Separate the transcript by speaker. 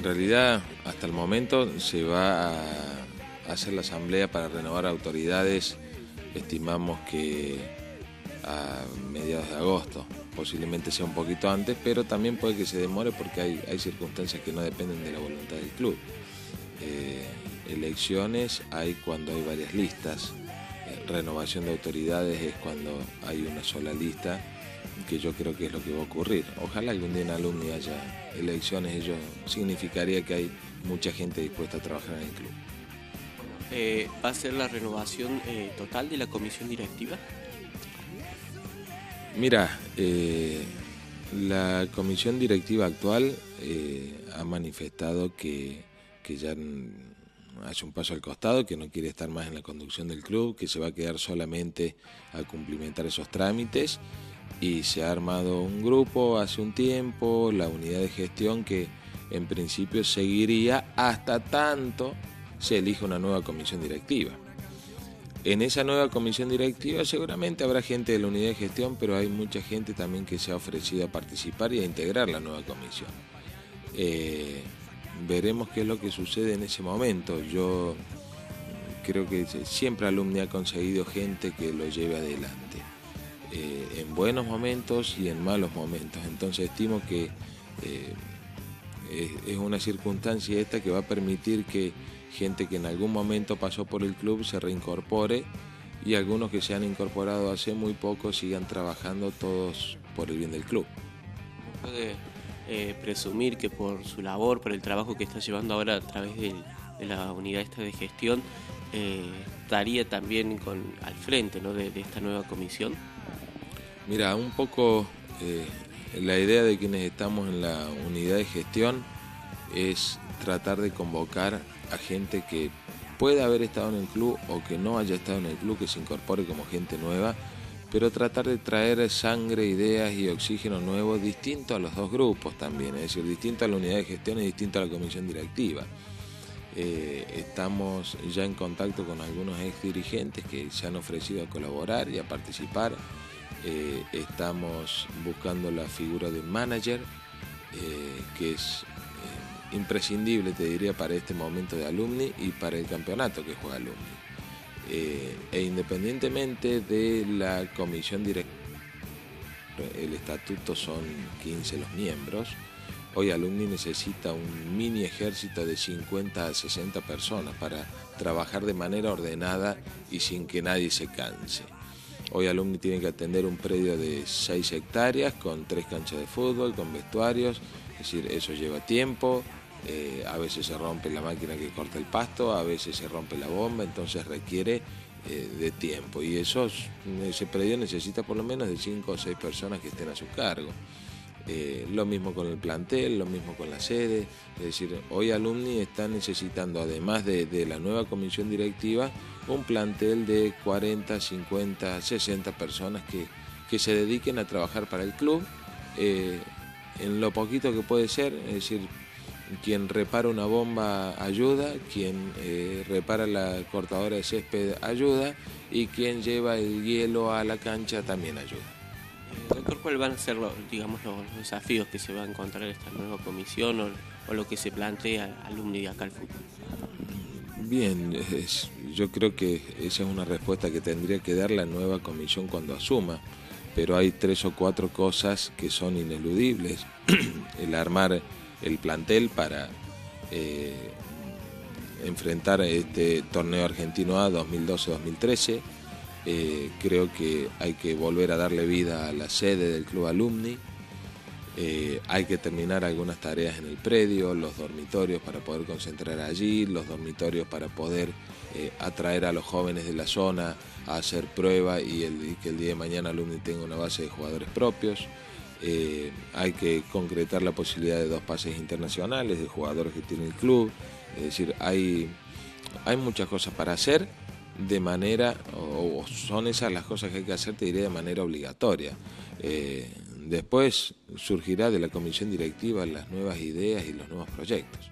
Speaker 1: En realidad, hasta el momento se va a hacer la asamblea para renovar autoridades, estimamos que a mediados de agosto, posiblemente sea un poquito antes, pero también puede que se demore porque hay, circunstancias que no dependen de la voluntad del club. Eh, elecciones hay cuando hay varias listas, eh, renovación de autoridades es cuando hay una sola lista, que yo creo que es lo que va a ocurrir. Ojalá algún día en Alumni haya elecciones, ello significaría que hay mucha gente dispuesta a trabajar en el club.
Speaker 2: Eh, ¿Va a ser la renovación total de la comisión directiva?
Speaker 1: Mira, eh, la comisión directiva actual eh, ha manifestado que, ya hace un paso al costado, que no quiere estar más en la conducción del club, que se va a quedar solamente a cumplimentar esos trámites y se ha armado un grupo hace un tiempo, la unidad de gestión que en principio seguiría hasta tanto se elija una nueva comisión directiva. En esa nueva comisión directiva seguramente habrá gente de la unidad de gestión, pero hay mucha gente también que se ha ofrecido a participar y a integrar la nueva comisión. Eh, veremos qué es lo que sucede en ese momento. Yo creo que siempre Alumni ha conseguido gente que lo lleve adelante, eh, en buenos momentos y en malos momentos. Entonces estimo que eh, es una circunstancia esta que va a permitir que gente que en algún momento pasó por el club se reincorpore y algunos que se han incorporado hace muy poco sigan trabajando todos por el bien del club.
Speaker 2: Puede eh, presumir que por su labor, por el trabajo que está llevando ahora a través de, la unidad esta de gestión, eh, estaría también al frente de, esta nueva comisión.
Speaker 1: Mira, un poco eh, la idea de quienes estamos en la unidad de gestión es tratar de convocar a gente que pueda haber estado en el club o que no haya estado en el club, que se incorpore como gente nueva, pero tratar de traer sangre, ideas y oxígeno nuevo distinto a los dos grupos también, es decir, distinto a la unidad de gestión y distinto a la comisión directiva. Eh, estamos ya en contacto con algunos ex dirigentes que se han ofrecido a colaborar y a participar. Eh, estamos buscando la figura de manager, eh, que es imprescindible, te diría, para este momento de alumni y para el campeonato que juega alumni. Eh, e independientemente de la comisión directiva, el estatuto son 15 los miembros, hoy alumni necesita un mini ejército de 50 a 60 personas para trabajar de manera ordenada y sin que nadie se canse. Hoy alumni tiene que atender un predio de 6 hectáreas con tres canchas de fútbol, con vestuarios, es decir, eso lleva tiempo, eh, a veces se rompe la máquina que corta el pasto, a veces se rompe la bomba, entonces requiere eh, de tiempo. Y ese predio necesita por lo menos de 5 o 6 personas que estén a su cargo. Eh, lo mismo con el plantel, lo mismo con la sede. Es decir, hoy Alumni está necesitando, además de, la nueva comisión directiva, un plantel de 40, 50, 60 personas que, que se dediquen a trabajar para el club. en lo poquito que puede ser, es decir, quien repara una bomba ayuda, quien eh, repara la cortadora de césped ayuda y quien lleva el hielo a la cancha también ayuda.
Speaker 2: Doctor, ¿cuáles van a ser digamos, los desafíos que se va a encontrar esta nueva comisión o, lo que se plantea alumni de acá al fútbol?
Speaker 1: Bien, yo creo que esa es una respuesta que tendría que dar la nueva comisión cuando asuma, pero hay tres o cuatro cosas que son ineludibles. el armar el plantel para eh, enfrentar este torneo argentino A 2012-2013. Eh, creo que hay que volver a darle vida a la sede del club alumni. Eh, hay que terminar algunas tareas en el predio, los dormitorios para poder concentrar allí, los dormitorios para poder atraer a los jóvenes de la zona a hacer prueba y, y que el día de mañana alumni tenga una base de jugadores propios. Eh, hay que concretar la posibilidad de dos pases internacionales de jugadores que tiene el club. Es decir, hay, hay muchas cosas para hacer de manera, o, son esas las cosas que hay que hacer, te diré, de manera obligatoria. Eh, después surgirá de la comisión directiva las nuevas ideas y los nuevos proyectos.